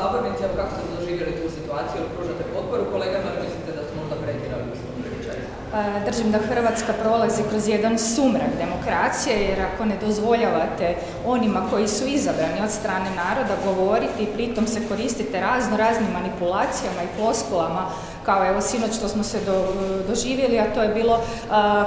sabornici, evo kako ste doživjeli tu situaciju, pružate potporu kolegama ili mislite da su možda pretjerali u svom? E, držim da Hrvatska prolazi kroz jedan sumrak demokracije jer ako ne dozvoljavate onima koji su izabrani od strane naroda govoriti i pritom se koristite razno raznim manipulacijama i floskulama kao evo sinoć što smo se do, doživjeli, a to je bilo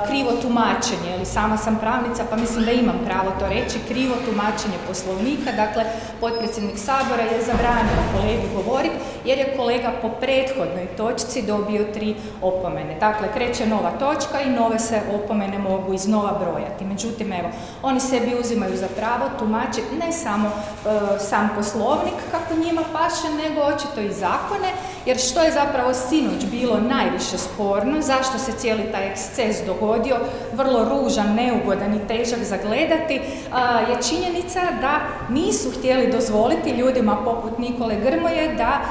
krivo tumačenje, ili sama sam pravnica pa mislim da imam pravo to reći, krivo tumačenje poslovnika, dakle potpredsjednik Sabora je zabranio kolegi govoriti jer je kolega po prethodnoj točci dobio tri opomene. Dakle, kreće nova točka i nove se opomene mogu iznova brojati. Međutim, evo, oni sebi uzimaju za pravo tumačiti ne samo e, sam poslovnik kako njima paše, nego očito i zakone, jer što je zapravo sinoć bilo najviše sporno, zašto se cijeli taj eksces dogodio, vrlo ružan, neugodan i težak za gledati, je činjenica da nisu htjeli dozvoliti ljudima poput Nikole Grmoje da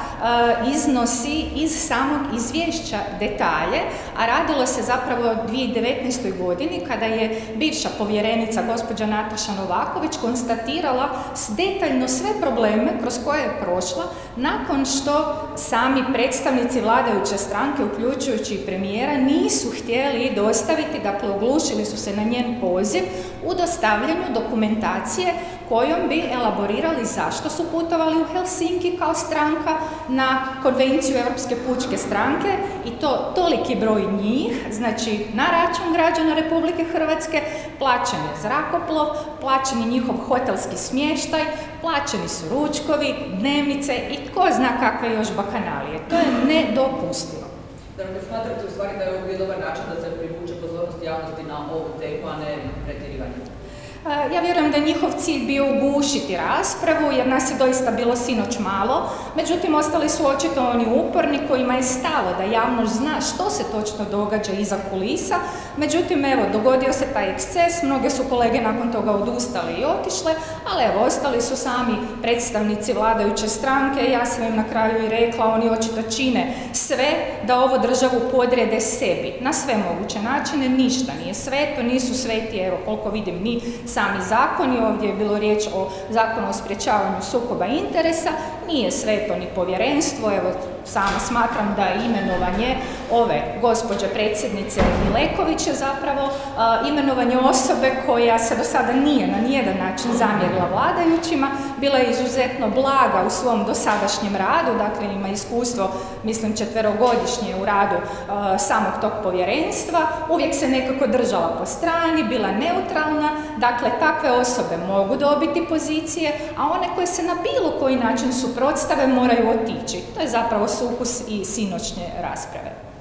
iznosi iz samog izvješća detalje, a radilo se zapravo o 2019. godini kada je bivša povjerenica gospođa Nataša Novaković konstatirala detaljno sve probleme kroz koje je prošla nakon što sami predstavnici vladajuće stranke, uključujući i premijera, nisu htjeli dostaviti, dakle oglušili su se na njen poziv u dostavljanju dokumentacije kojom bi elaborirali zašto su putovali u Helsinki kao stranka na konvenciju Europske pučke stranke i to toliki broj njih, znači na račun građana Republike Hrvatske, plaćen je zrakoplov, plaćen je njihov hotelski smještaj, plaćeni su ručkovi, dnevnice i tko zna kakve još bakanalije. To je nedopustivo. Da ne smatrate u stvari da je ovo dobar način da se privuče pozornost javnosti na ovu temu, a ne pretjerivanje? Ja vjerujem da je njihov cilj bio ugušiti raspravu jer nas je doista bilo sinoć malo, međutim ostali su očito oni uporni kojima je stalo da javnost zna što se točno događa iza kulisa, međutim evo dogodio se taj eksces, mnoge su kolege nakon toga odustale i otišle, ali evo ostali su sami predstavnici vladajuće stranke, ja sam im na kraju i rekla, oni očito čine sve da ovo državu podrede sebi, na sve moguće načine, ništa nije sveto, nisu sveti, evo koliko vidim ni sami zakoni, ovdje je bilo riječ o zakonu o sprječavanju sukoba interesa, nije sveto ni povjerenstvo, evo sama smatram da je imenovanje ove gospođe predsjednice Milekovića zapravo imenovanje osobe koja se do sada nije na nijedan način zamjerila vladajućima, bila je izuzetno blaga u svom dosadašnjem radu, dakle ima iskustvo, mislim, četverogodišnje u radu samog tog povjerenstva, uvijek se nekako držala po strani, bila neutralna, dakle takve osobe mogu dobiti pozicije, a one koje se na bilo koji način suprotstave moraju otići. To je zapravo sukus i sinoćnje rasprave.